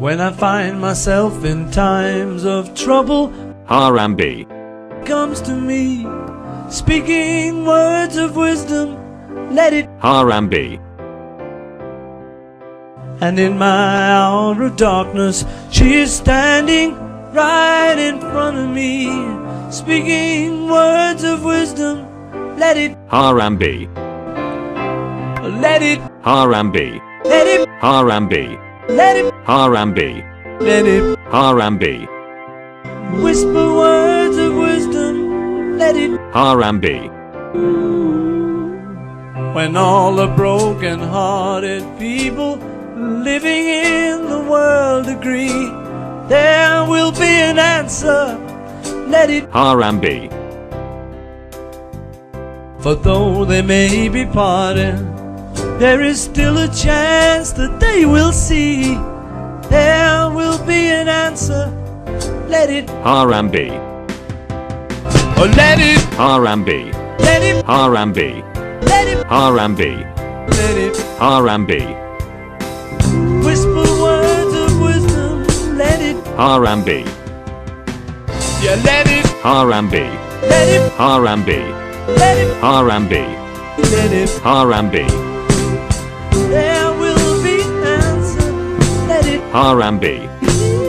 When I find myself in times of trouble, Harambe, comes to me, speaking words of wisdom, let it. Harambe, And in my hour of darkness, she is standing right in front of me, speaking words of wisdom, let it, Harambe, let it, Harambe, let it, Harambe, let it, Harambe, let it. Harambe, Whisper words of wisdom, let it. Harambe, When all the broken hearted people living in the world agree, there will be an answer, let it. Harambe, For though they may be parted, there is still a chance that they will see. There will be an answer, let it. Harambe, Oh, let it, Harambe, let it, Harambe, let it, Harambe, let it. Harambe, Whisper words of wisdom, let it. Harambe, Yeah, let it, Harambe, let it, Harambe, let it, Harambe, let it. There